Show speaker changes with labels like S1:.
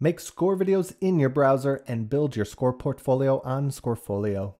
S1: Make score videos in your browser and build your score portfolio on Scorefolio.